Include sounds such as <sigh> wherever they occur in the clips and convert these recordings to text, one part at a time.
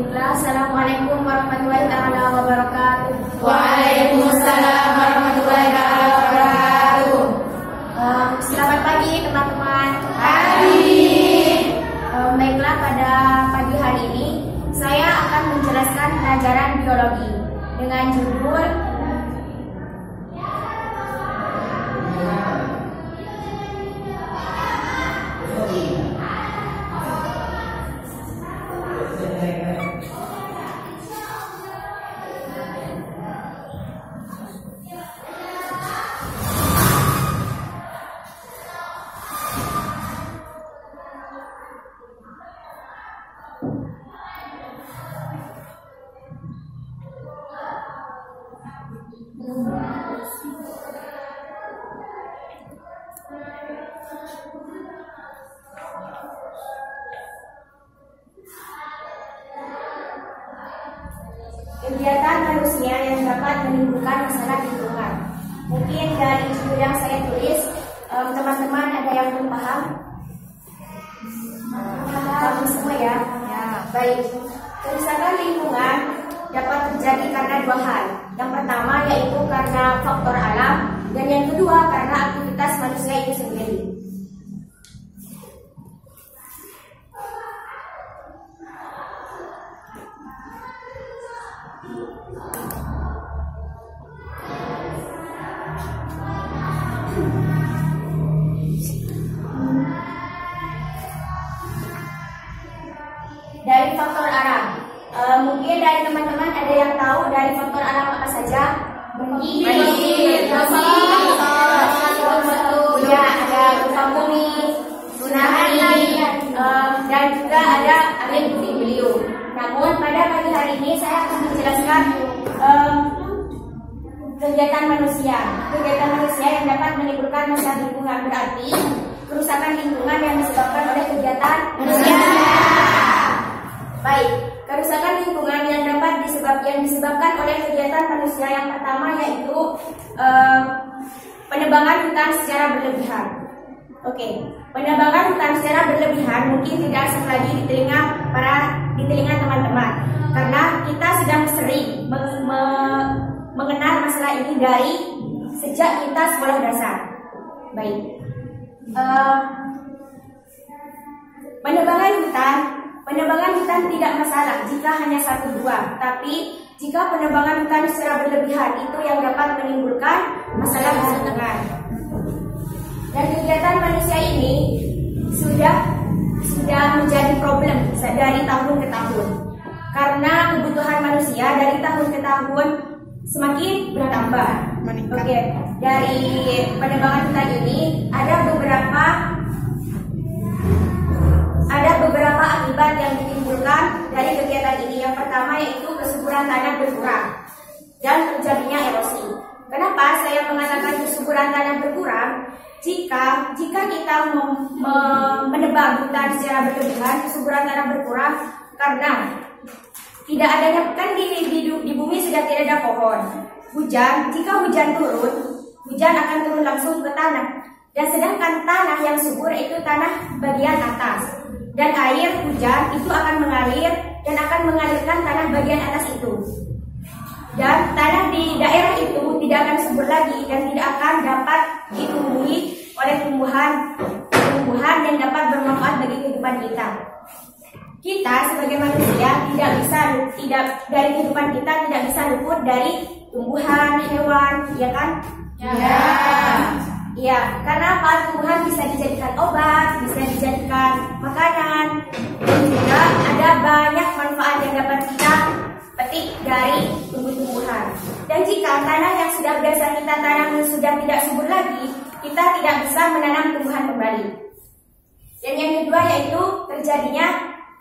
Baiklah, Assalamualaikum warahmatullahi taala wabarakatuh. Waalaikumsalam warahmatullahi taala wabarakatuh. Um, selamat pagi teman-teman. Pagi. Um, baiklah, pada pagi hari ini saya akan menjelaskan pelajaran biologi dengan judul kegiatan manusia yang dapat menimbulkan masalah lingkungan. Mungkin dari yang saya tulis, em, teman-teman ada yang belum paham? Paham semua ya? Baik. Kerusakan lingkungan dapat terjadi karena dua hal. Yang pertama yaitu karena faktor alam dan yang kedua karena aktivitas manusia itu sendiri. Faktor alam, Eh, mungkin dari teman-teman ada yang tahu dari faktor alam apa saja? Mungkin ya ada gempa bumi, tsunami, eh, dan juga ada angin puting beliung. Namun pada pagi hari ini saya akan menjelaskan kegiatan manusia. Kegiatan manusia yang dapat menimbulkan masalah lingkungan berarti kerusakan lingkungan yang disebabkan oleh kegiatan manusia. Baik, kerusakan lingkungan yang dapat disebab yang disebabkan oleh kegiatan manusia yang pertama yaitu em, penebangan hutan secara berlebihan. Oke, penebangan hutan secara berlebihan mungkin tidak asing lagi di telinga para di telinga teman-teman karena kita sedang sering meng- me- mengenal masalah ini dari sejak kita sekolah dasar. Baik, Eh, penebangan hutan penebangan hutan tidak masalah jika hanya satu dua, tapi jika penebangan hutan secara berlebihan itu yang dapat menimbulkan masalah lingkungan. Dan kegiatan manusia ini sudah sudah menjadi problem dari tahun ke tahun. Karena kebutuhan manusia dari tahun ke tahun semakin bertambah. Oke, dari penebangan hutan ini ada beberapa pertama yaitu kesuburan tanah berkurang dan terjadinya erosi. Kenapa saya mengatakan kesuburan tanah berkurang? Jika jika kita mem- me- menebang hutan secara berlebihan, kesuburan tanah berkurang karena tidak adanya kan di, di, di bumi sudah tidak ada pohon. Hujan, jika hujan turun, hujan akan turun langsung ke tanah. Dan sedangkan tanah yang subur itu tanah bagian atas. Dan air hujan itu akan mengalir dan akan mengalirkan tanah bagian atas itu. Dan tanah di daerah itu tidak akan subur lagi dan tidak akan dapat ditumbuhi oleh tumbuhan tumbuhan yang dapat bermanfaat bagi kehidupan kita kita sebagai manusia tidak bisa tidak dari kehidupan kita tidak bisa luput dari tumbuhan hewan ya kan Ya. Iya, karena apa? Tumbuhan bisa dijadikan obat, bisa dijadikan makanan, dan juga ada banyak manfaat yang dapat kita petik dari tumbuh-tumbuhan. Dan jika tanah yang sudah biasa kita tanam sudah tidak subur lagi, kita tidak bisa menanam tumbuhan kembali. Dan yang kedua yaitu terjadinya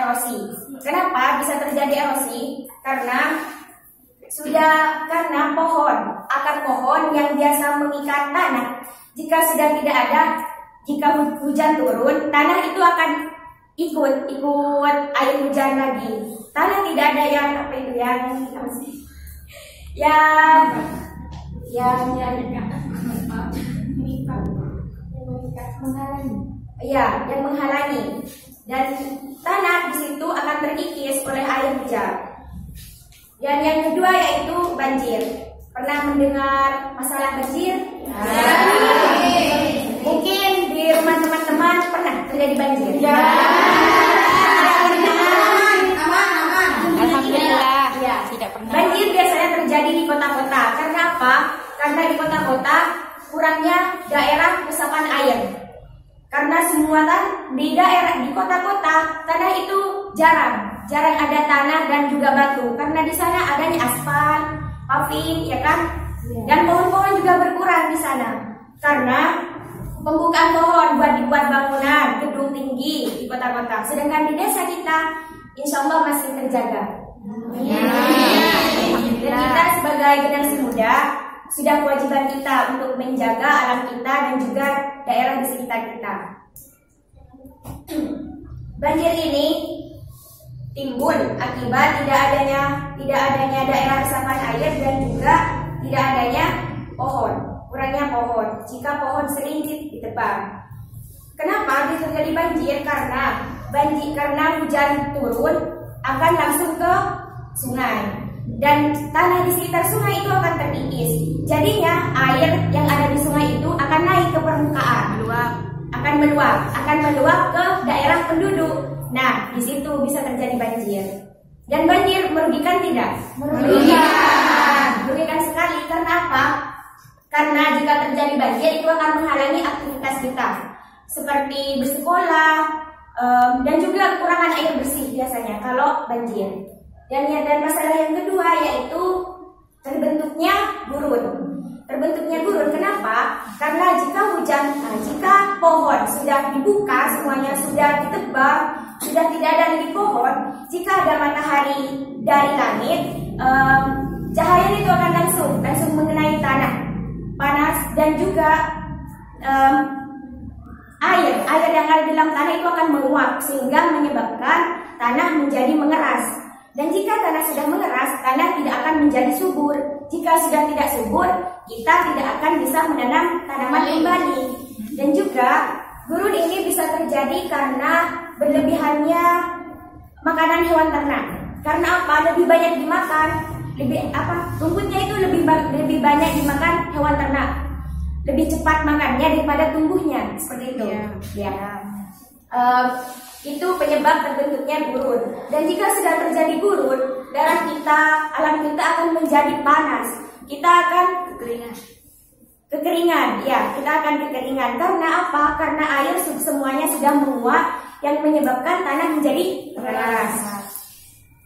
erosi. Kenapa bisa terjadi erosi? Karena sudah karena pohon, akar pohon yang biasa mengikat tanah, jika sudah tidak ada, jika hu- hujan turun, tanah itu akan ikut ikut air hujan lagi. Tanah tidak ada yang apa itu yang? Yang yang yang menghalangi. ya yang menghalangi dan tanah di situ akan terkikis oleh air hujan. Dan yang kedua yaitu banjir. Pernah mendengar masalah banjir? Ya. Mungkin di rumah teman-teman pernah terjadi banjir. Ya. Alhamdulillah. Ya. Tidak pernah. Banjir biasanya terjadi di kota-kota. Karena apa? Karena di kota-kota kurangnya daerah resapan air. Karena semua kan di daerah di kota-kota tanah itu jarang, jarang ada tanah dan juga batu. Karena di sana adanya aspal, paving, ya kan? Dan pohon-pohon juga berkurang di sana. Karena pembukaan pohon buat dibuat bangunan, gedung tinggi di kota-kota. Sedangkan di desa kita, insya Allah masih terjaga. Dan kita sebagai generasi muda sudah kewajiban kita untuk menjaga alam kita dan juga daerah di sekitar kita. <clears throat> Banjir ini timbul akibat tidak adanya tidak adanya daerah resapan air dan juga tidak adanya pohon, kurangnya pohon. Jika pohon sering ditebang. Kenapa bisa terjadi banjir? Karena banjir karena hujan turun akan langsung ke sungai dan tanah di sekitar sungai itu akan terkikis. Jadinya air yang ada di sungai itu akan naik ke permukaan, meluap, akan meluap, akan meluap ke daerah penduduk. Nah, di situ bisa terjadi banjir. Dan banjir merugikan tidak? Merugikan. Merugikan sekali karena apa? Karena jika terjadi banjir itu akan menghalangi aktivitas kita seperti bersekolah um, dan juga kekurangan air bersih biasanya kalau banjir. Dan dan masalah yang kedua yaitu terbentuknya gurun. Terbentuknya gurun kenapa? Karena jika hujan, nah, jika pohon sudah dibuka semuanya sudah ditebang, sudah tidak ada lagi pohon, jika ada matahari dari langit, um, cahaya itu akan langsung langsung mengenai tanah panas dan juga um, air air yang ada di dalam tanah itu akan menguap sehingga menyebabkan tanah menjadi mengeras dan jika tanah sudah mengeras, tanah tidak akan menjadi subur. Jika sudah tidak subur, kita tidak akan bisa menanam tanaman kembali. Dan juga gurun ini bisa terjadi karena berlebihannya makanan hewan ternak. Karena apa? Lebih banyak dimakan, lebih apa? Rumputnya itu lebih lebih banyak dimakan hewan ternak. Lebih cepat makannya daripada tumbuhnya, seperti itu. Ya. ya. Uh, itu penyebab terbentuknya gurun. Dan jika sudah terjadi gurun, darah kita, alam kita akan menjadi panas. Kita akan kekeringan. Kekeringan, ya, kita akan kekeringan. Karena apa? Karena air semuanya sudah menguap yang menyebabkan tanah menjadi keras.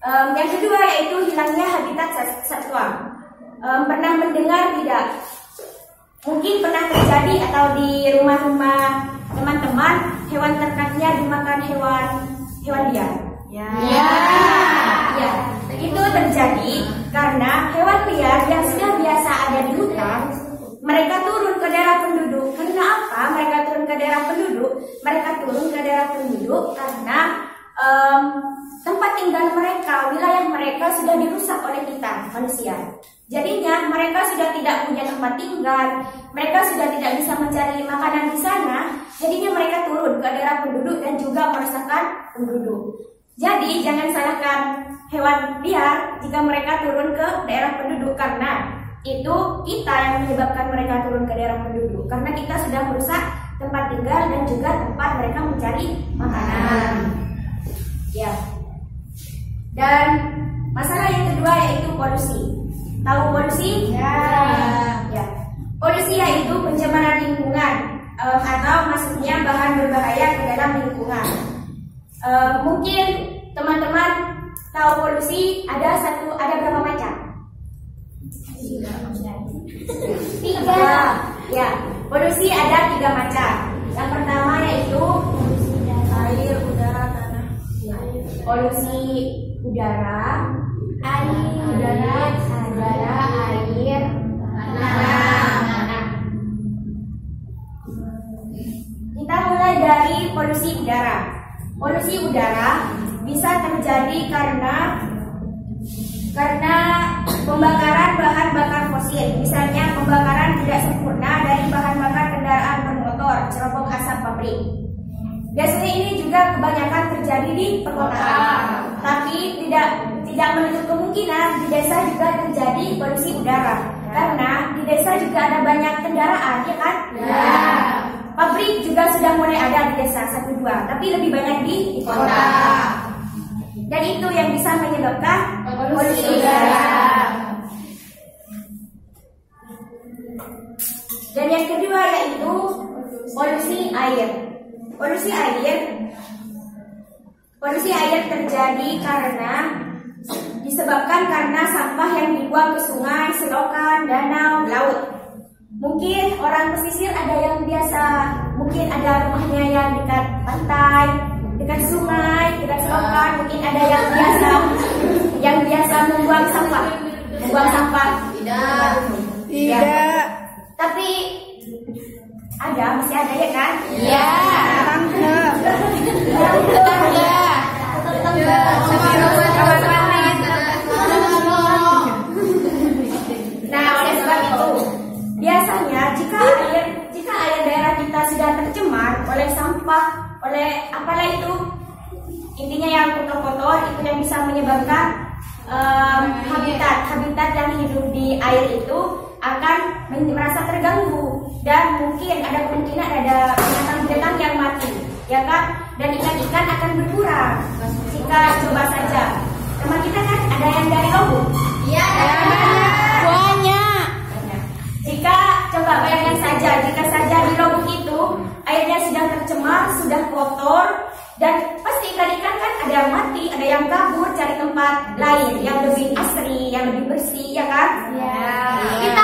Um, yang kedua yaitu hilangnya habitat satwa. Um, pernah mendengar tidak? Mungkin pernah terjadi atau di rumah-rumah teman-teman hewan ternaknya dimakan hewan hewan liar. Ya. Ya. ya. Itu terjadi karena hewan liar yang sudah biasa ada di hutan mereka turun ke daerah penduduk. Karena apa? Mereka turun ke daerah penduduk. Mereka turun ke daerah penduduk karena um, tempat tinggal mereka, wilayah mereka sudah dirusak oleh kita manusia. Jadinya mereka sudah tidak punya tempat tinggal, mereka sudah tidak bisa mencari makanan di sana, jadinya mereka turun ke daerah penduduk dan juga meresahkan penduduk. Jadi jangan salahkan hewan liar jika mereka turun ke daerah penduduk karena itu kita yang menyebabkan mereka turun ke daerah penduduk karena kita sudah merusak tempat tinggal dan juga tempat mereka mencari makanan. Ya. Dan masalah yang kedua yaitu polusi. Tahu polusi? Ya. Ya. Polusi yaitu pencemaran lingkungan uh, atau maksudnya bahan berbahaya ke dalam lingkungan. Uh, mungkin teman-teman tahu polusi ada satu ada berapa? Tiga. Ya, polusi ada tiga macam. Yang pertama yaitu polusi air, udara, tanah. Polusi udara, air, udara, udara, air, tanah. Kita mulai dari polusi udara. Polusi udara bisa terjadi karena karena pembakaran bahan bakar fosil, misalnya pembakaran tidak sempurna dari bahan bakar kendaraan bermotor, cerobong asap pabrik. Biasanya ini juga kebanyakan terjadi di perkotaan, tapi tidak tidak menutup kemungkinan di desa juga terjadi polusi udara. Karena di desa juga ada banyak kendaraan, ya kan? Ya. Pabrik juga sudah mulai ada di desa satu dua, tapi lebih banyak di Kota. Dan itu yang bisa menyebabkan Polusi udara. Dan yang kedua yaitu polusi air. Polusi air Polusi air terjadi karena disebabkan karena sampah yang dibuang ke sungai, selokan, danau, laut. Mungkin orang pesisir ada yang biasa, mungkin ada rumahnya yang dekat pantai, dekat sungai, dekat selokan, mungkin ada yang biasa yang biasa membuang sampah, membuang sampah. Tidak. Tidak. Masih ada ya kan? Ya. Tetangga. Nah, oleh sebab itu, biasanya jika air jika air daerah kita sudah tercemar oleh sampah, oleh apalah itu, intinya yang kotor-kotor itu yang bisa menyebabkan em, habitat habitat yang hidup di air itu akan merasa terganggu dan mungkin ada kemungkinan ada binatang-binatang yang mati, ya kan? Dan ikan-ikan akan berkurang jika coba saja. Teman kita kan ada yang dari Lombok. Ya. Banyak. Jika coba bayangkan saja, jika saja di lubuk itu airnya sudah tercemar, sudah kotor, dan pasti ikan-ikan kan ada yang mati, ada yang kabur cari tempat lain yang lebih asri, yang lebih bersih, ya kan? Ya. Kita?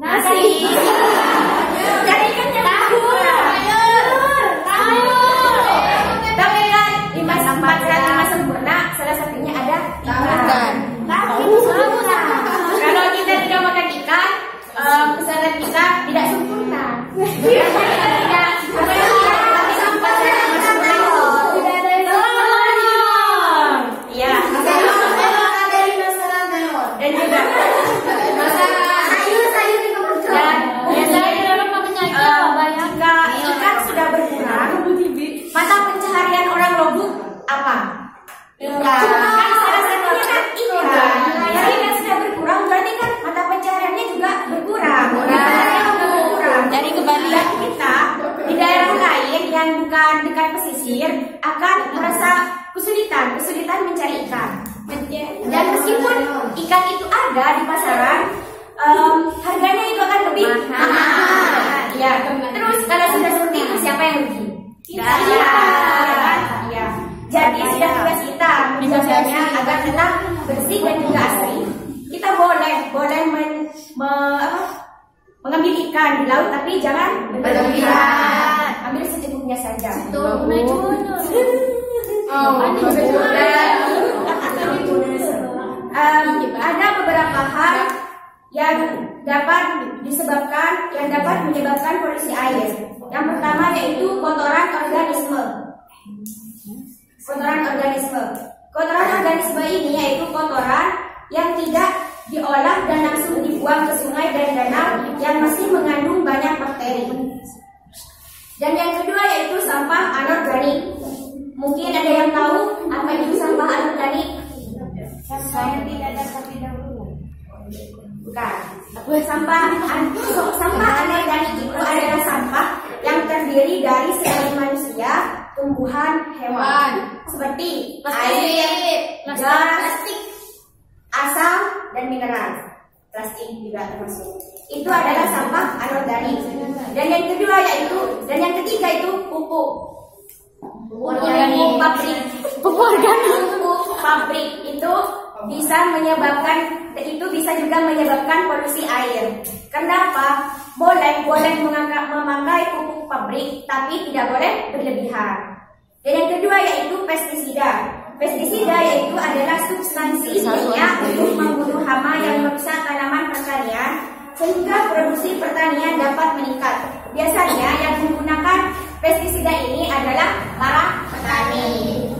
Nasi. Cari ikan yang kabur. Tapi kan lima empat sehat lima sempurna, salah satunya ada Ikan. Tapi itu sempurna. Kalau kita tidak makan ikan, kesehatan kita tidak sempurna. <laughs> ikan itu ada di pasaran, em, harganya itu akan lebih mahal. Ya. Terus kalau sudah seperti itu siapa yang rugi? Kita. Ya? Iya. Jadi sudah tugas kita menjaganya agar tetap bersih dan juga asri. Kita boleh boleh men, me- apa, mengambil ikan di laut tapi jangan Berlebihan. Ambil secukupnya saja. Tuh, <laughs> Oh, Em, ada beberapa hal yang dapat disebabkan yang dapat menyebabkan polusi air. Yang pertama yaitu kotoran organisme. Kotoran organisme. Kotoran organisme ini yaitu kotoran yang tidak diolah dan langsung dibuang ke sungai dan danau yang masih mengandung banyak bakteri. Dan yang kedua yaitu sampah anorganik. Mungkin ada yang tahu apa itu sampah anorganik? Saya tidak ada tapi dahulu. Bukan. Sampah an- sampah anorganik itu adalah sampah yang terdiri dari selain manusia, tumbuhan, hewan, seperti air, gas, asam, dan mineral. Plastik juga termasuk. Itu adalah sampah anorganik. Dan yang kedua yaitu, dan yang ketiga itu pupuk. Pupuk pabrik. Pupuk organik. Pupuk pabrik itu bisa menyebabkan itu bisa juga menyebabkan polusi air. Kenapa? Boleh boleh memakai pupuk pabrik, tapi tidak boleh berlebihan. Dan yang kedua yaitu pestisida. Pestisida yaitu adalah substansi kimia untuk membunuh hama yang merusak tanaman pertanian sehingga produksi pertanian dapat meningkat. Biasanya yang menggunakan pestisida ini adalah para petani.